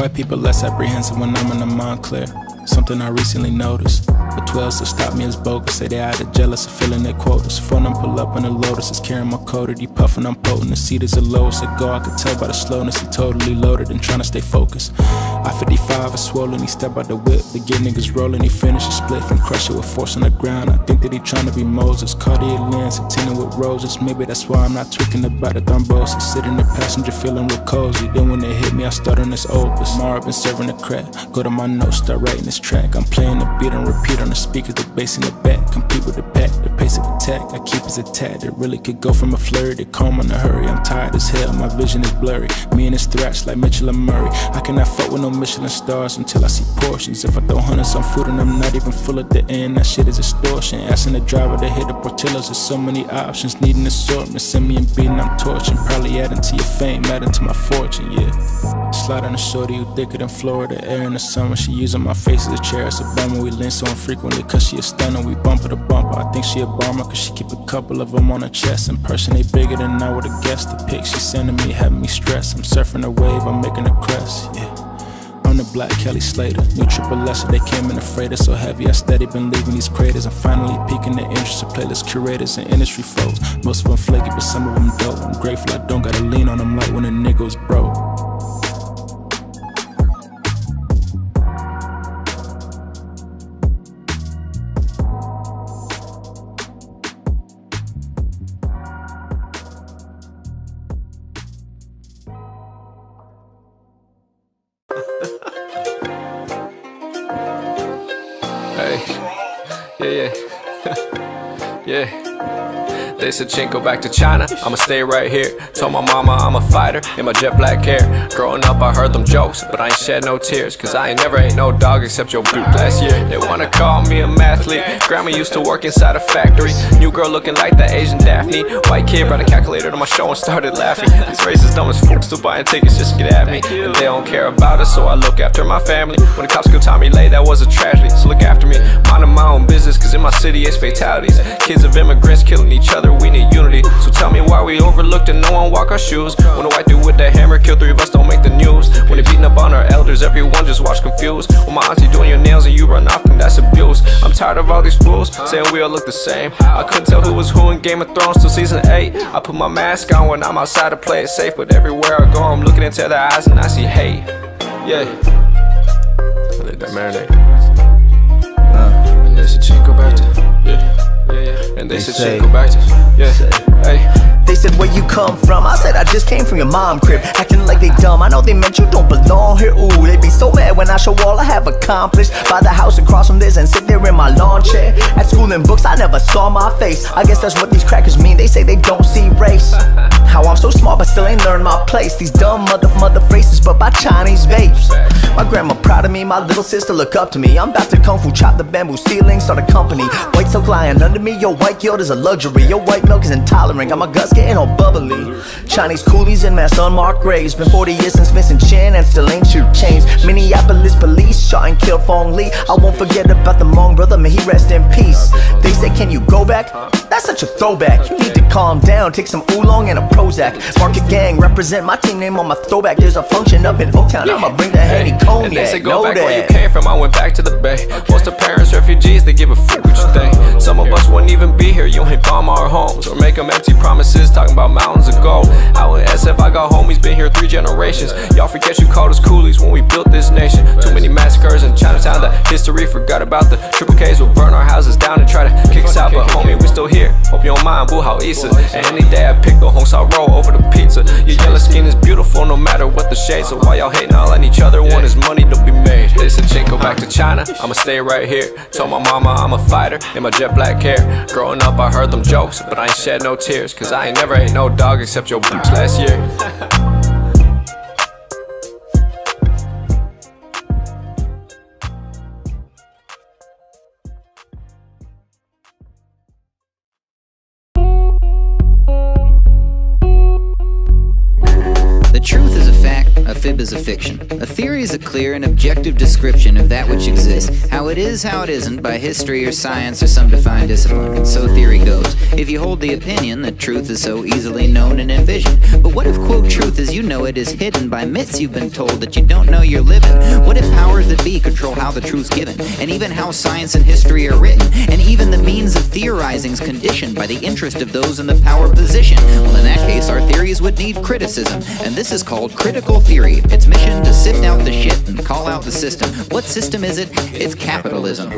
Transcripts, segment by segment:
White people less apprehensive when I'm in the Montclair. Something I recently noticed. The 12s that stop me as bogus. Say they either jealous or filling their quotas. Front and pull up in the Lotus is carrying my coated. He puffing, I'm potent. The seat is the lowest it go. I could tell by the slowness. He totally loaded and trying to stay focused. I 55 is swollen. He step out the whip. The get niggas rolling. He finish a split from crusher with force on the ground. I think that he tryna be Moses. Cartier lens, attending with roses. Maybe that's why I'm not tweaking about the thrombosis. Sitting in the passenger feeling real cozy. Then when they hit me, I start on this opus. Mara been serving the crack. Go to my notes, start writing this track. I'm playing the beat and repeat on the speakers, the bass in the back. Compete with the pack, the pace of attack. I keep is attack. It really could go from a flurry to calm in a hurry. I'm tired my vision is blurry. Me and his thrash like Mitchell and Murray. I cannot fuck with no Michelin stars until I see portions. If I throw hundreds on food and I'm not even full at the end, that shit is extortion. Asking the driver to hit the Portillo's, there's so many options. Needing assortment, send me and beating, I'm torching. Probably adding to your fame, adding to my fortune, yeah. Slide on the shorty who thicker than Florida air in the summer. She using my face as a chair, it's a bummer. We lean so infrequently cause she a stunner. We bumper to bumper. I think she a bomber cause she keep a couple of them on her chest. In person, they bigger than I would've guessed. The pics she sending me having me stressed. I'm surfing a wave, I'm making a crest, yeah. I'm the black Kelly Slater. New triple lesser, they came in a freighter so heavy. I steady been leaving these craters. I'm finally peaking the interest of playlist curators and industry folks. Most of them flaky, but some of them dope. I'm grateful I don't gotta lean on them like when a nigga was broke. Yeah, yeah, yeah. They said Chin go back to China, I'ma stay right here. Told my mama I'm a fighter in my jet black hair. Growing up, I heard them jokes, but I ain't shed no tears. Cause I ain't never ate no dog except your boot last year. They wanna call me a mathlete. Grandma used to work inside a factory. New girl looking like the Asian Daphne. White kid brought a calculator to my show and started laughing. These racists dumb as fuck, still buying tickets just get at me. And they don't care about us, so I look after my family. When the cops killed Tommy Le, that was a tragedy. So look after me, minding my own business, cause in my city it's fatalities. Kids of immigrants killing each other, we need unity. So tell me why we overlooked and no one walk our shoes. When a white dude with that hammer kill three of us, don't make the news. When they beating up on our elders, everyone just watch confused. When my auntie doing your nails and you run off, then that's abuse. I'm tired of all these fools saying we all look the same. I couldn't tell who was who in Game of Thrones till season 8. I put my mask on when I'm outside to play it safe, but everywhere I go, I'm looking into their eyes and I see hate. Yeah. Let that marinate. Uh, and said, "Chick, go back to." Yeah. Yeah, yeah. And they, They said, say- "Chick, go back to." Yeah. say- Hey. They said where you come from I said I just came from your mom crib Acting like they dumb I know they meant you don't belong here Ooh they be so mad when I show all I have accomplished Buy the house across from this and sit there in my lawn chair At school and books I never saw my face I guess that's what these crackers mean They say they don't see race How I'm so smart but still ain't learned my place. These dumb mother mother faces but by Chinese vapes My grandma proud of me My little sister look up to me. I'm about to kung fu chop the bamboo ceiling Start a company. White silk lying under me Your white guilt is a luxury. Your white milk is intolerant Got my guts getting all bubbly. Chinese coolies in mass unmarked graves. Been 40 years since Vincent Chin And still ain't shoot chains. Minneapolis police shot and killed Fong Lee. I won't forget about the Hmong brother May he rest in peace. They say can you go back? That's such a throwback. You need to calm down Take some oolong and a Prozac Market gang represent my team name on my throwback There's a function up in Oaktown I'ma bring the Henny cognac And they say go back that. where you came from. I went back to the bay. Most of parents refugees, they give a fuck what you think. Some of us wouldn't even be here. You ain't bomb our homes or make them empty promises talking about mountains of gold. Out in SF, I got homies been here three generations. Y'all forget you called us coolies when we built this nation. Too many massacres in Chinatown that history forgot about. The triple K's will burn our houses down and try to kick us out, but homie, we still here. Mind, boo how Issa. And any day I pick the Hong Sao roll over the pizza. Your yellow skin is beautiful no matter what the shade. So why y'all hating all on each other? One is money to be made. They said, chick, go back to China. I'ma stay right here. Told my mama I'm a fighter in my jet black hair. Growing up, I heard them jokes, but I ain't shed no tears. Cause I ain't never ate no dog except your boots last year. Is a fiction. A theory is a clear and objective description of that which exists, how it is, how it isn't, by history or science or some defined discipline, and so theory goes. If you hold the opinion that truth is so easily known and envisioned, but what if, quote, truth as you know it is hidden by myths you've been told that you don't know you're living? What if powers that be control how the truth's given, and even how science and history are written, and even the means of theorizing is conditioned by the interest of those in the power position? Well, in that case, our theories would need criticism, and this is called critical theory. Its mission to sift out the shit and call out the system. What system is it? It's capitalism.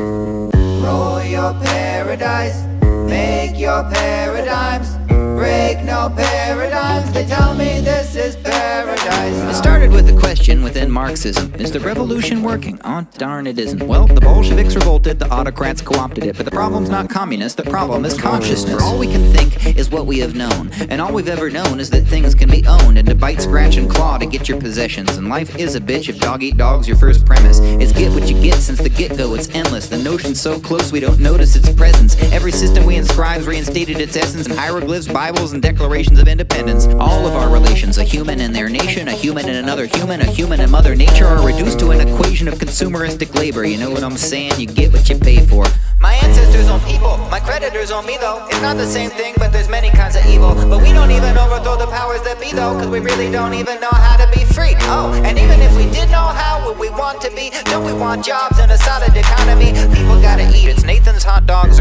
Roll your paradise, make your paradigms, break no paradigms. They tell me this is paradise. It started with a question within Marxism Is the revolution working? Oh, darn, it isn't. Well, the Bolsheviks revolted, the autocrats co opted it, but the problem's not communist, the problem is consciousness. All we can think is what we have known, and all we've ever known is that things can be owned, and to bite, scratch, and claw to get your possessions. And life is a bitch if dog eat dog's your first premise. It's get what you get since the get go, it's endless. The notion's so close we don't notice its presence. Every system we inscribe reinstated its essence in hieroglyphs, Bibles, and declarations of independence. All of our relations, a human and their nation, a human and another human, a human and Mother Nature, are reduced to an equation of consumeristic labor. You know what I'm saying? You get what you pay for. My ancestors own people, my creditors own me though. It's not the same thing, but there's many kinds of evil. But we don't even overthrow the powers that be though, cause we really don't even know how to be free. Oh, and even if we did know how, would we want to be? Don't we want jobs and a solid economy? People gotta eat, it's Nathan's hot dogs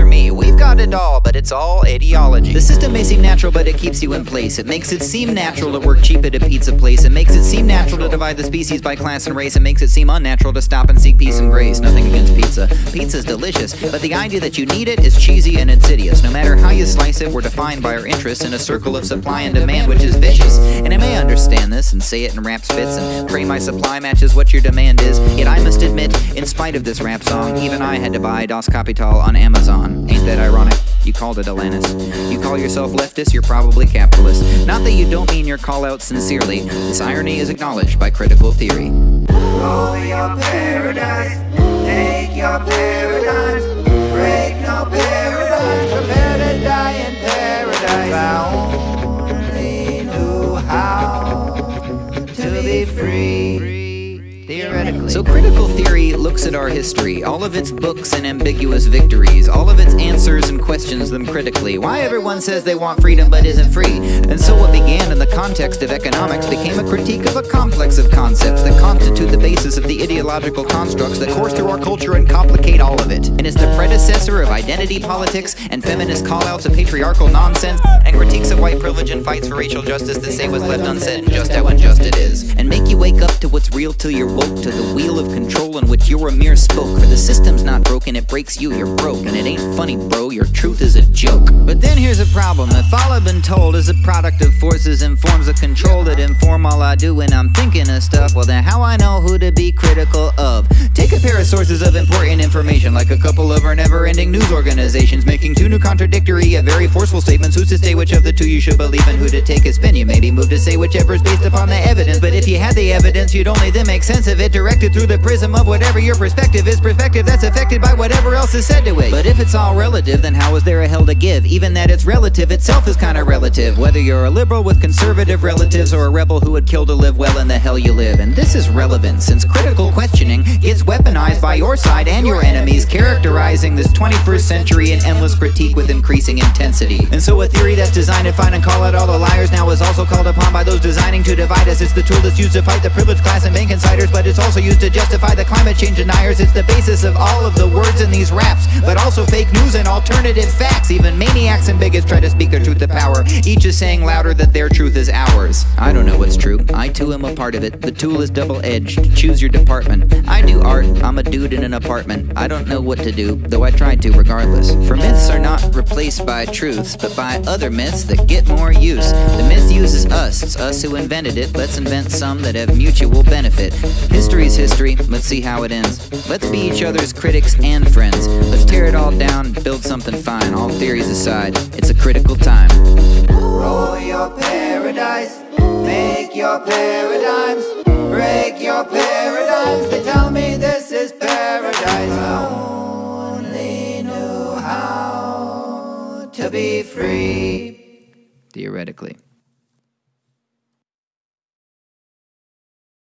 it all, but it's all ideology. The system may seem natural, but it keeps you in place. It makes it seem natural to work cheap at a pizza place. It makes it seem natural to divide the species by class and race. It makes it seem unnatural to stop and seek peace and grace. Nothing against pizza. Pizza's delicious, but the idea that you need it is cheesy and insidious. No matter slice it, we're defined by our interests in a circle of supply and demand, which is vicious. And I may understand this and say it in rap spits and pray my supply matches what your demand is. Yet I must admit, in spite of this rap song, even I had to buy Das Kapital on Amazon. Ain't that ironic? You called it Alanis. You call yourself leftist, you're probably capitalist. Not that you don't mean your call out sincerely. This irony is acknowledged by critical theory. Roll your paradise, take your paradigms, break no paradigms. Paradise. I only knew how to be free. So, critical theory looks at our history, all of its books and ambiguous victories, all of its answers and questions them critically. Why everyone says they want freedom but isn't free. And so, what began in the context of economics became a critique of a complex of concepts that constitute the basis of the ideological constructs that course through our culture and complicate all of it. And it's the predecessor of identity politics and feminist callouts of patriarchal nonsense and critiques of white privilege and fights for racial justice that say what's left unsaid and just how unjust it is. And make you wake up to what's real till you're woke to the wheel of control in which you're a mere spoke. For the system's not broken, it breaks you, you're broke. And it ain't funny, bro, your truth is a joke. But then here's a problem. If all I've been told is a product of forces and forms of control that inform all I do when I'm thinking of stuff, well then how I know who to be critical of? Take a pair of sources of important information, like a couple of our never-ending news organizations, making two new contradictory yet very forceful statements. Who's to say which of the two you should believe and who to take a spin? You may be moved to say whichever is based upon the evidence, but if you had the evidence, you'd only then make sense of it, through the prism of whatever your perspective is. Perspective that's affected by whatever else is said to it. But if it's all relative, then how is there a hell to give? Even that it's relative itself is kinda relative. Whether you're a liberal with conservative relatives or a rebel who would kill to live well in the hell you live. And this is relevant since critical questioning by your side and your enemies, characterizing this 21st century in endless critique with increasing intensity. And so a theory that's designed to find and call out all the liars now is also called upon by those designing to divide us. It's the tool that's used to fight the privileged class and bank insiders, but it's also used to justify the climate change deniers. It's the basis of all of the words in these raps, but also fake news and alternative facts. Even maniacs and bigots try to speak their truth to power. Each is saying louder that their truth is ours. I don't know what's true. I too am a part of it. The tool is double edged. Choose your department. I do art. I'm a dude in an apartment. I don't know what to do, though I try to regardless. For myths are not replaced by truths, but by other myths that get more use. The myth uses us. It's us who invented it. Let's invent some that have mutual benefit. History's history. Let's see how it ends. Let's be each other's critics and friends. Let's tear it all down, build something fine. All theories aside, it's a critical time. Roll your paradise, make your paradigms, break your paradigms. They tell me this is paradise. I only knew how to be free. Theoretically.